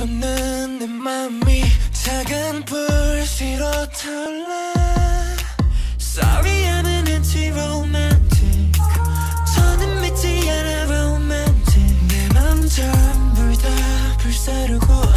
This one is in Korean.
솟는 내 맘이 작은 불씨로 타올라. Sorry I'm an anti-romantic. 저는 믿지 않아 romantic. 내맘 전부 다 불사르고 감은 채 만나